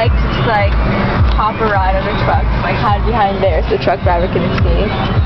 like to just like hop a ride on a truck, like hide behind there so the truck driver can see.